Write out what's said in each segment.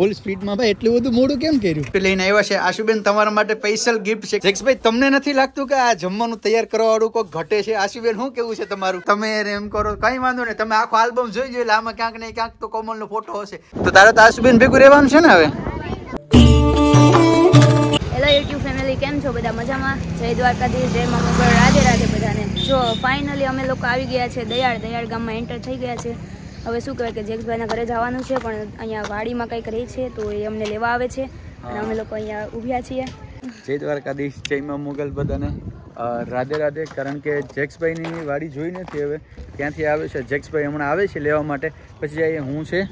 ફૂલ સ્પીડમાં ભાઈ એટલું બધું મોડું કેમ કર્યું? લઈને આવ્યા છે. આશુબેન તમારા માટે સ્પેશિયલ ગિફ્ટ છે. જેક્સભાઈ તમને નથી લાગતું કે આ જમવાનું તૈયાર કરવા વાળું કોઈ ઘટે છે? આશુબેન શું કેવું છે તમારું? તમે એમ કરો કઈ વાંધો નહીં. તમે આખો આલ્બમ જોઈ જોઈએ આમાં ક્યાંક ને ક્યાંક તો કોમલનો ફોટો હશે. તો તારે તો આશુબેન ભેગું રહેવાનું છે ને હવે? હેલો યુટ્યુબ ફેમિલી કેમ છો બધા? મજામાં? જય દ્વારકાધીશ જય મમ્મી રાજે રાધે રાધે બધાને. જો ફાઇનલી અમે લોકો આવી ગયા છે. દયાળ દયાળ ગામમાં એન્ટર થઈ ગયા છે. હવે શું કહેવાય કે જેક્સભાઈના ઘરે જવાનું છે, પણ અહીંયા વાડીમાં કંઈક રહી છે, તો એ અમને લેવા આવે છે. અને અમે લોકો અહીંયા ઊભ્યા છીએ. જય દ્વારકાધીશ જયમાં મુગલ બધાને. રાધે રાધે, કારણ કે જેક્સભાઈની વાડી જોઈ નથી હવે. ત્યાંથી આવે છે, જેક્સભાઈ હમણાં આવે છે લેવા માટે. પછી અહીંયા હું છે.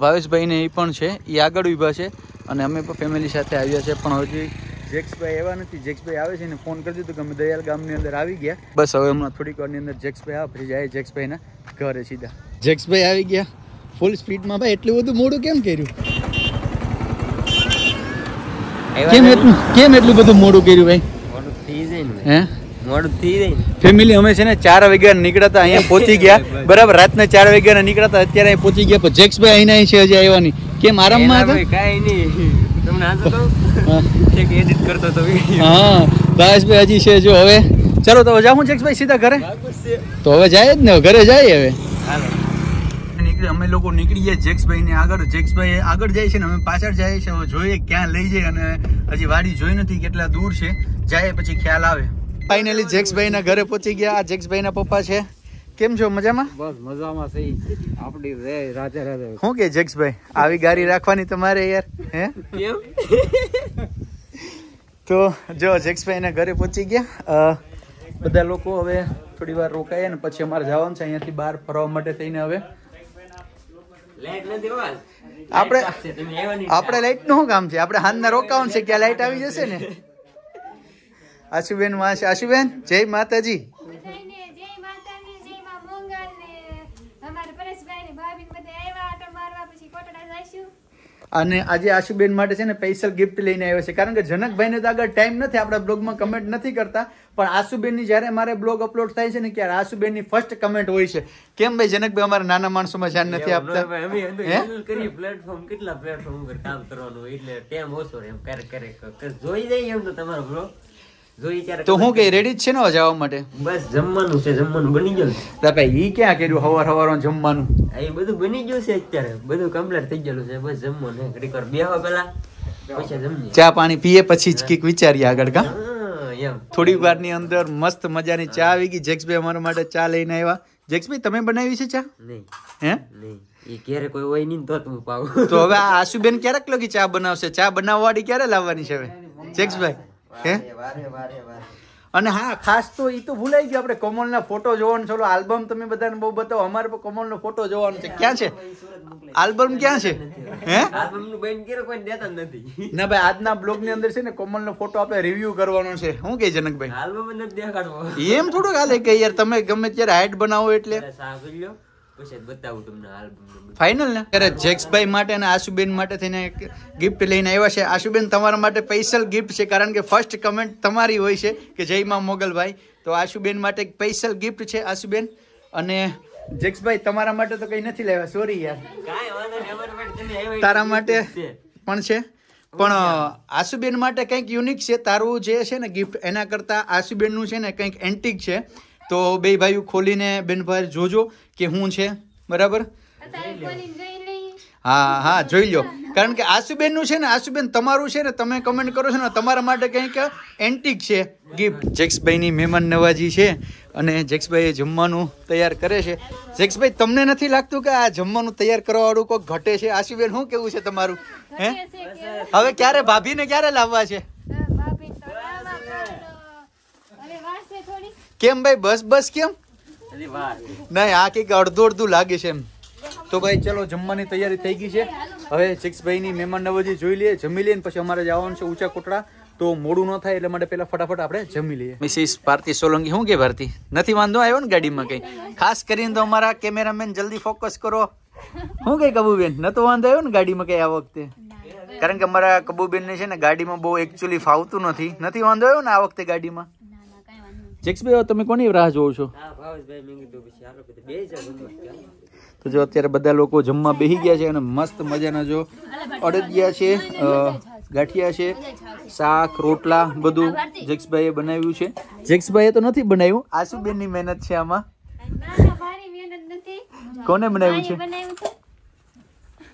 ભાવેશભાઈને એ પણ છે. એ આગળ ઊભા છે. અને અમે પણ ફેમિલી સાથે આવ્યા છે. પણ હજી જેક્સભાઈ એવા નથી. જેક્સભાઈ આવે છે ને ફોન કરી દીધું કે અમે દયાલ ગામની અંદર આવી ગયા. બસ હવે હમણાં થોડીક વારની અંદર જેક્સભાઈ આવે પછી જાય જેક્સભાઈના ઘરે સીધા. જેક્સભાઈ આવી ગયા. ફૂલ સ્પીડમાં ભાઈ એટલું બધું મોડું કેમ કર્યું? કેમ એટલું કેમ એટલું બધું મોડું કર્યું ભાઈ? મોડું થઈ જાય ને. હે? ફેમિલી અમે છે ને ચાર વાગ્યા નીકળ્યા હતા અહીંયા પહોંચી ગયા. બરાબર. રાતના ચાર વાગ્યા નીકળ્યા હતા અત્યારે પહોંચી ગયા. પણ જેક્સભાઈ અહીં અહીં છે હજી આવ્યા નહીં. કેમ આરામમાં હતા? ભાઈ નહીં. તમને આજો તો હા. એક એડિટ કરતો તો હા ભાવેશભાઈ હજી છે જો હવે. ચાલો તો જાઉં જેક્સભાઈ સીધા ઘરે? તો હવે જાય જ ને ઘરે જાય હવે. હાલો. નીકળી અમે લોકો નીકળીએ જેક્સભાઈ ને આગળ. જેક્સભાઈ આગળ જાય છે ને અમે પાછળ જાય છે. હવે જોઈએ ક્યાં લઈ જાય અને હજી વાડી જોઈ નથી કેટલા દૂર છે. જાય પછી ખ્યાલ આવે. ફાઇનલી જેક્સભાઈ ના ઘરે પહોંચી ગયા. આ જેક્સભાઈ ના પપ્પા છે. કેમ છો? મજામાં? બસ મજામાં સહી આપડી રે રાધે રાધે. શું કે જગસભાઈ? આવી ગાડી રાખવાની તમારે યાર હે? કેમ? તો જો જગસભાઈ ના ઘરે પહોંચી ગયા. બધા લોકો હવે થોડી વાર રોકાયા ને પછી અમારે જવાનું છે. અહીંયાથી બહાર ફરવા માટે થઈને હવે. લાઈટ નથી હોવા? આપણે આપણે લાઈટનું શું કામ છે? આપણે હાલના રોકાવાનું છે ક્યાં લાઈટ આવી જશે ને? આશુબેનમાં છે આશુબેન જય માતાજી બધાયને જય માતાની જય માં મંગલ ને અમારા પરેશભાઈ ને ભાભી ને બધા આવ્યા આટો મારવા પછી કોટડા જઈશું અને આજે આશુબેન માટે છે ને સ્પેશિયલ ગિફ્ટ લઈને આવ્યો છે. કારણ કે જનકભાઈને તો આગળ ટાઈમ નથી આપણા બ્લોગમાં કમેન્ટ નથી કરતા. પણ આશુબેનની જ્યારે મારે બ્લોગ અપલોડ થાય છે ને ત્યારે આશુબેનની ફર્સ્ટ કમેન્ટ હોય છે. કેમ ભાઈ જનકભાઈ અમારા નાના માણસોમાં ધ્યાન નથી આપતા? platform, કેટલા પ્લેટફોર્મ ઉપર કામ કરવાનું એટલે ટાઈમ ઓછો એમ ક્યારેક ક્યારેક. જોઈ જાય એમ તો તમારો blog. ત્યારે તો હું કઈ રેડી જ છે ને જવા માટે? બસ જમવાનું છે જમવાનું બની ગયું. તો ભાઈ ઈ ક્યાં કર્યું હવાર હવાર જમવાનું? એ બધું બની ગયું છે અત્યારે. બધું કમ્પ્લીટ થઈ ગયેલું છે. બસ જમવાનું. ઘડીક વાર બેહવા પેલા પછી જમીએ. ચા પાણી પીએ પછી જ કંઈક વિચારીએ આગળ કા? થોડી વારની અંદર મસ્ત મજાની ચા આવી ગઈ. જેક્સભાઈ અમારા માટે ચા લઈને આવ્યા. જેક્સભાઈ તમે બનાવી છે ચા? નહીં. હે? નહીં. એ ક્યારે કોઈ હોય નહીં તો હું પાવું તો હવે આશુબેન ક્યારેક લગી ચા બનાવશે? ચા બનાવવાડી ક્યારે લાવવાની છે હવે? જેક્સભાઈ હે? અને હા ખાસ તો એ તો ભૂલાઈ ગયું આપણે કોમલના ફોટો જોવાનો. છો આલ્બમ તમે બધાને બહુ બતાવો. અમારે પણ કોમલનો ફોટો જોવાનો છે. ક્યાં છે? આલ્બમ ક્યાં છે? હે? આલ્બમનું બેન કેરો કોઈ દેતા નથી. ના ભાઈ આજના બ્લોગની અંદર છે ને કોમલનો ફોટો આપણે રિવ્યુ કરવાનો છે. શું કે જનકભાઈ? આલ્બમ નથી દેખાડવો. એમ થોડુંક હાલે કે યાર તમે ગમે ત્યારે હાઈટ બનાવો એટલે. લ્યો પછી બતાવું તમને આલ્બમ ફાઇનલ ને? ત્યારે જેક્સભાઈ માટે અને આશુબેન માટે થઈને એક ગિફ્ટ લઈને આવ્યા છે. આશુબેન તમારા માટે સ્પેશિયલ ગિફ્ટ છે કારણ કે ફર્સ્ટ કમેન્ટ તમારી હોય છે કે જય માં મોગલભાઈ. તો આશુબેન માટે એક સ્પેશિયલ ગિફ્ટ છે આશુબેન. અને જેક્સભાઈ તમારા માટે તો કઈ નથી લાવ્યા સોરી યાર. તારા માટે પણ છે. પણ આશુબેન માટે કંઈક યુનિક છે તારું જે છે ને ગિફ્ટ એના કરતાં આશુબેનનું છે ને કંઈક એન્ટિક છે. તો બે ભાઈઓ ખોલીને બેન ભાઈ જોજો કે શું છે. બરાબર? હા હા જોઈ લો કારણ કે આશુબેનનું છે ને આશુબેન તમારું છે ને તમે કમેન્ટ કરો છો ને તમારા માટે કંઈક એન્ટિક છે ગિફ્ટ જેક્સભાઈ ની મહેમાન નવાજી છે અને જેક્સભાઈ જમવાનું તૈયાર કરે છે. જેક્સભાઈ તમને નથી લાગતું કે આ જમવાનું તૈયાર કરવા વાળું કોઈ ઘટે છે? આશુબેન શું કેવું છે તમારું? હે? હવે ક્યારે ભાભીને ક્યારે લાવવા છે અ, ભાભી તો આમાં પણ, અ, હવે વાર છે થોડી કેમ ભાઈ બસ બસ કેમ? નહીં આ કંઈક અડધું અડધું લાગે છે એમ. તો ભાઈ ચલો જમવાની તૈયારી થઈ ગઈ છે. હવે સિક્સભાઈ ની મહેમાન નવાજી જોઈ લઈએ જમી લઈએ ને પછી અમારે જવાનું છે ઊંચા કોટડા. તો મોડું ન થાય એટલે માટે પેલા ફટાફટ આપણે જમી લઈએ. મિસિસ ભારતી સોલંકી શું કે ભારતી? નથી વાંધો આવ્યો ને ગાડીમાં કઈ? ખાસ કરીને તો અમારા કેમેરામેન જલ્દી ફોકસ કરો. શું કઈ કબુબેન? નતો વાંધો આવ્યો ને ગાડીમાં કઈ આ વખતે? કારણ કે અમારા કબુબેન ને છે ને ગાડીમાં બહુ એકચ્યુઅલી ફાવતું નથી. નથી વાંધો આવ્યો ને આ વખતે ગાડીમાં? જેક્સભાઈ તમે કોની રાહ જોવો છો? તો જો અત્યારે બધા લોકો જમવા બેસી ગયા છે અને મસ્ત મજાના જો અડદિયા છે ગાંઠિયા છે શાક રોટલા બધું જેક્સભાઈએ બનાવ્યું છે. જેક્સભાઈએ તો નથી બનાવ્યું આશુબેનની મહેનત છે આમાં. કોને બનાવ્યું છે?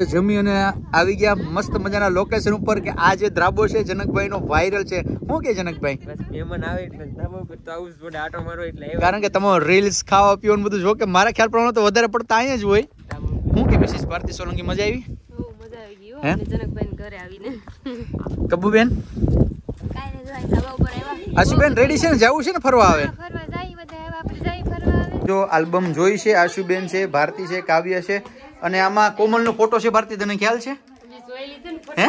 જમી અને આવી ગયા મસ્ત મજાના લોકેશન ઉપર કે આ જે દ્રાબો છે જનકભાઈ નો વાયરલ છે. શું કે જનકભાઈ? બસ મહેમાન આવે એટલે ધાબા ઉપર તો આવું પડે આટો મારો એટલે કારણ કે તમારો રીલ્સ ખાવા પીવાનું બધું જો કે મારા ખ્યાલ પ્રમાણે તો વધારે પડતા અહીંયા જ હોય. હું કે મિસિસ ભારતી સોલંકી મજા આવી? મજા આવી ગઈ હે? જનકભાઈ ઘરે આવીને. કબુબેન? આશુબેન રેડી છે ને? જવું છે ને ફરવા આવે ફરવા જાય બધા હવે આપણે જાય ફરવા આવે. જો આલ્બમ જોઈ છે આશુબેન છે ભારતી છે કાવ્ય છે. અને આમાં કોમલનો ફોટો છે ભારતી તને ખ્યાલ છે? હે?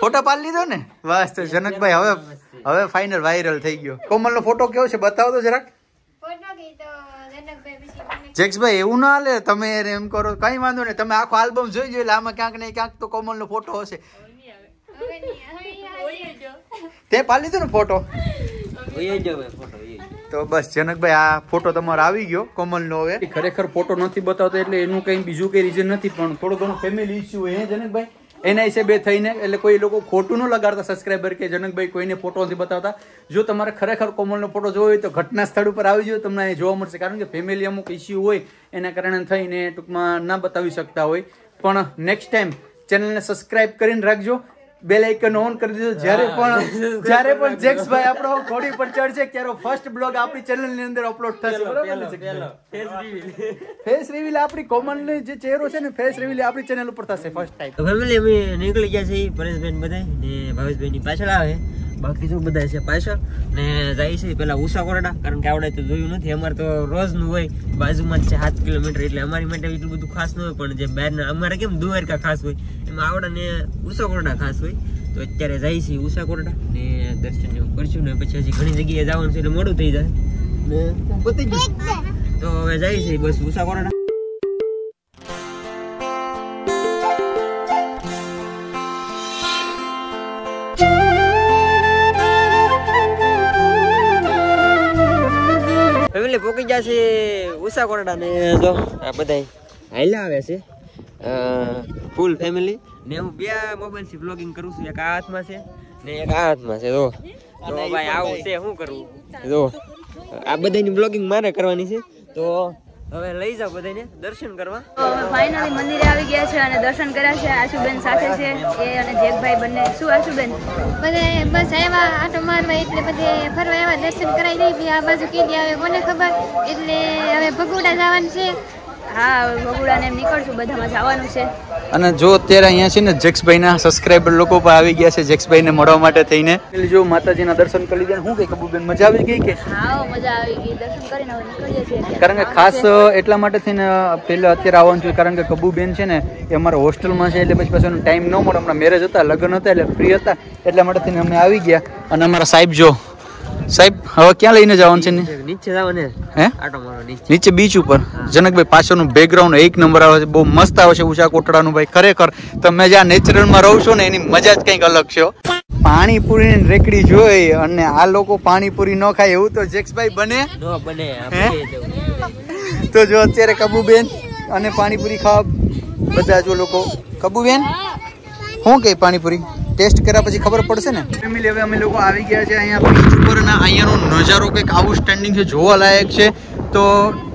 ફોટો પાડી લીધો ને? બસ તો જનકભાઈ હવે હવે ફાઇનલ વાયરલ થઈ ગયો. કોમલનો ફોટો કેવો છે બતાવો તો જરાક જેક્સભાઈ એવું ના લે તમે એમ કરો. કઈ વાંધો નહીં તમે આખો આલ્બમ જોઈ એટલે આમાં ક્યાંક ને ક્યાંક તો કોમલનો ફોટો હશે. હવે નહીં હવે નહીં તે પાડી લીધો ને ફોટો તો બસ, જનકભાઈ, આ ફોટો તમારો આવી ગયો, કોમલનો હવે. ખરેખર ફોટો નથી બતાવતો, એટલે એનું કઈ બીજું કઈ રીઝન નથી, પણ થોડો ઘણો ફેમિલી ઇસ્યુ હોય જનકભાઈ? એના હિસાબે થઈને, એટલે કોઈ લોકો ખોટું ન લગાડતા સબસ્ક્રાઈબર કે જનકભાઈ કોઈને ફોટો નથી બતાવતા. જો તમારે ખરેખર કોમલનો ફોટો જોવો હોય તો ઘટના સ્થળ ઉપર આવી જાય તમને જોવા મળશે. કારણ કે ફેમિલી અમુક ઇસ્યુ હોય, એના કારણે થઈને ટૂંકમાં ના બતાવી શકતા હોય. પણ નેક્સ્ટ ટાઈમ ચેનલને સબસ્ક્રાઈબ કરીને રાખજો. બેલ આઇકન ઓન કરી દીધું. જ્યારે પણ જ્યારે પણ જેક્સભાઈ આપણો ઘોડી પર ચડશે ત્યારે ફર્સ્ટ બ્લોગ આપણી ચેનલની અંદર અપલોડ થશે. બરાબર. ફેસ રિવીલ આપણી કોમન જે ચહેરો છે ને ફેસ રિવીલ આપણી ચેનલ ઉપર થશે ફર્સ્ટ ટાઈમ family અમે નીકળી ગયા છીએ પરેશભાઈ બધા ને ભાવેશભાઈ ની પાછળ આવે. બાકી શું બધા છે પાછળ. ને જાય છે પેલા ઉષા કોરડા કારણ કે આવડે તો જોયું નથી. અમારે તો રોજનું હોય બાજુમાં જ છે સાત કિલોમીટર. એટલે અમારી માટે એટલું બધું ખાસ ન હોય પણ જે બહારના અમારે કેમ દુવારકા ખાસ હોય? એમાં આવડે ને ઉષા કોરડા ખાસ હોય. તો અત્યારે જાય છે ઉષા કોરડા ને દર્શન એવું કરશું ને પછી હજી ઘણી જગ્યાએ જવાનું છે એટલે મોડું થઈ જાય. ને પતી ગયું. તો હવે જાય છે બસ ઉષા કોરડા ફેમિલી પોકી ગયા છે ઉષા કોરડા ને જો આ બધા હાલ્યા આવે છે. ફૂલ ફેમિલી ને હું બે મોબાઈલથી બ્લોગિંગ કરું છું. એક આ હાથમાં છે ને એક આ હાથમાં છે. જો. તો ભાઈ આવું છે, શું કરવું જો. આ બધાની બ્લોગિંગ મારે કરવાની છે. તો હવે લઈ જાઓ બધાને દર્શન કરવા. અમે ફાઇનલી મંદિરે આવી ગયા છે અને દર્શન કર્યા છે આશુબેન સાથે છે એ અને જેકભાઈ બંને. શું આશુબેન? બધે બસ આવ્યા આટો મારવા એટલે બધે ફરવા આવ્યા દર્શન કરાવી દઈ આ બાજુ કીધી આવે કોને ખબર. એટલે હવે ભગુડા જવાનું છે. હા હવે એમ નીકળશું બધામાં જવાનું છે. અને જો અત્યારે અહીંયા છે ને જેક્સભાઈના સબસ્ક્રાઇબર લોકો પણ આવી ગયા છે જેક્સભાઈને મળવા માટે થઈને. જો માતાજીના દર્શન કરી લીધા શું કે કબુબેન મજા આવી ગઈ કે? હા મજા આવી ગઈ. દર્શન કરીને હવે નીકળીએ છીએ કારણ કે ખાસ એટલા માટે થઈને પહેલા અત્યારે આવવાનું છે કારણ કે કબુબેન છે ને એ અમારા હોસ્ટેલમાં છે એટલે પછી પાછો ટાઈમ ન મળે. હમણાં મેરેજ હતા લગ્ન હતા એટલે ફ્રી હતા એટલા માટે થઈને અમે આવી ગયા. અને અમારા સાહેબ જો સાહેબ હવે ક્યાં લઈને જવાનું છે ને? નીચે જાવ ને. હે? આટો મારો નીચે. નીચે બીચ ઉપર. જનકભાઈ પાછળનું બેકગ્રાઉન્ડ એક નંબર આવે છે બહુ મસ્ત આવે છે ઉષા કોટડાનું ભાઈ. ખરેખર તમે જ્યાં નેચરલમાં રહો છો ને એની મજા જ કંઈક અલગ છે પાણીપુરી ની રેકડી જોઈ અને આ લોકો પાણીપુરી ન ખાય એવું તો જેક્સભાઈ બને? નો બને હે? તો. જો અત્યારે કબુબેન અને પાણીપુરી ખાવા બધા જો લોકો. કબુબેન શું કે પાણીપુરી? ટેસ્ટ કર્યા પછી ખબર પડશે ને? ફેમિલી હવે અમે લોકો આવી ગયા છે અહીંયા બીચ ઉપર અને અહીંયાનો નજારો કંઈક આવું સ્ટેન્ડિંગ છે જોવા લાયક છે. તો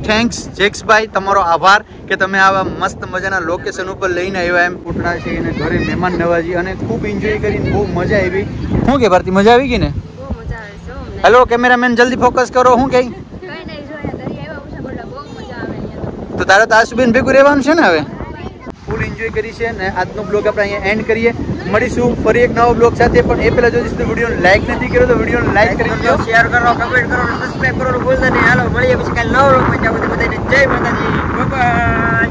થેન્ક્સ જેક્સભાઈ તમારો આભાર કે તમે આવા મસ્ત મજાના લોકેશન ઉપર લઈને આવ્યા એમ. પૂટડા છે અને ઘરે મહેમાન નવાજી અને ખૂબ એન્જોય કરીને બહુ મજા આવી. શું કે ભારતી મજા આવી ગઈ ને? મજા આવે છે હેલો કેમેરામેન જલ્દી ફોકસ કરો શું કઈ? નહીં જો અહીંયા દરિયા આવ્યા ઉષા કોટડા બહુ મજા આવે અહીંયા. તો. તો તારે તો આશુબેન ભેગું રહેવાનું છે ને હવે? ફૂલ એન્જોય કરી છે અને આજનો બ્લોગ આપણે અહીંયા એન્ડ કરીએ. મળીશું ફરી એક નવો બ્લોગ સાથે. પણ એ પહેલાં જો વિડીયોને લાઇક નથી કર્યો તો વિડીયોને લાઇક કરી દો શેર કરો કમેન્ટ કરો સબસ્ક્રાઇબ કરવાનું ભૂલતા નહીં. હાલો, મળીએ પછી કાલે નવો જાવ બધાને જય માતાજી. બાય